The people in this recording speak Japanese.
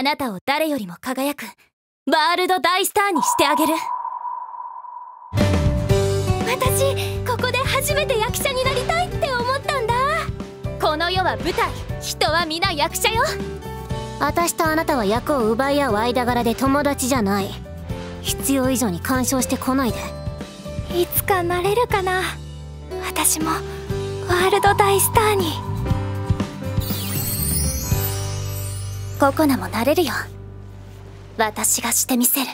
あなたを誰よりも輝くワールド大スターにしてあげる。私ここで初めて役者になりたいって思ったんだ。この世は舞台人は皆役者よ。私とあなたは役を奪い合う間柄で友達じゃない。必要以上に干渉してこないで。いつかなれるかな。私もワールド大スターにココナもなれるよ。私がしてみせる。